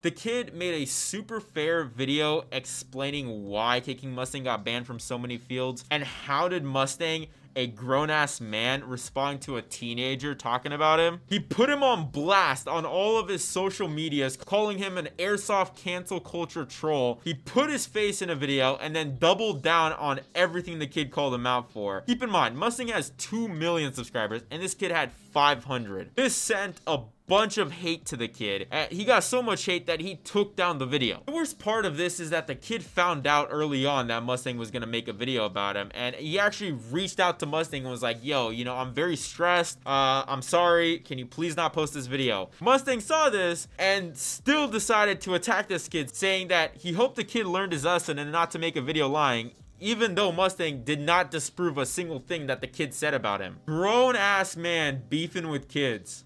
The kid made a super fair video explaining why Kicking Mustang got banned from so many fields and how did Mustang a grown ass man responding to a teenager talking about him. He put him on blast on all of his social medias, calling him an airsoft cancel culture troll. He put his face in a video and then doubled down on everything the kid called him out for. Keep in mind, Mustang has 2 million subscribers and this kid had 500. This sent a bunch of hate to the kid. Uh, he got so much hate that he took down the video. The worst part of this is that the kid found out early on that Mustang was gonna make a video about him and he actually reached out to Mustang and was like, yo, you know, I'm very stressed. Uh, I'm sorry. Can you please not post this video? Mustang saw this and still decided to attack this kid saying that he hoped the kid learned his lesson and not to make a video lying even though Mustang did not disprove a single thing that the kid said about him. Grown ass man beefing with kids.